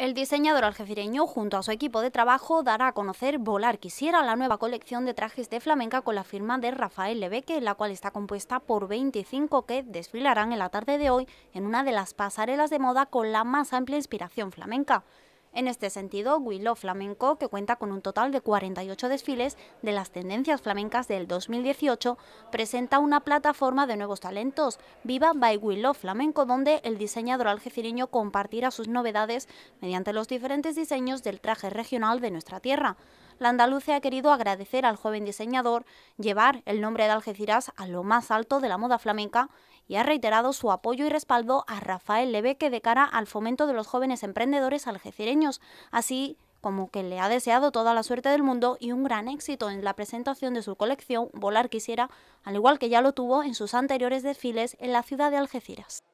El diseñador algecireño, junto a su equipo de trabajo, dará a conocer Volar Quisiera, la nueva colección de trajes de flamenca con la firma de Rafael Lebeque, la cual está compuesta por 25 que desfilarán en la tarde de hoy en una de las pasarelas de moda con la más amplia inspiración flamenca. En este sentido, Willow Flamenco, que cuenta con un total de 48 desfiles de las tendencias flamencas del 2018, presenta una plataforma de nuevos talentos, Viva by Willow Flamenco, donde el diseñador algecireño compartirá sus novedades mediante los diferentes diseños del traje regional de nuestra tierra. La andaluce ha querido agradecer al joven diseñador llevar el nombre de Algeciras a lo más alto de la moda flamenca y ha reiterado su apoyo y respaldo a Rafael Lebeque de cara al fomento de los jóvenes emprendedores algecireños, así como que le ha deseado toda la suerte del mundo y un gran éxito en la presentación de su colección Volar Quisiera, al igual que ya lo tuvo en sus anteriores desfiles en la ciudad de Algeciras.